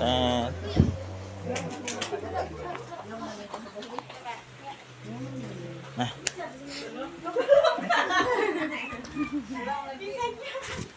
à. này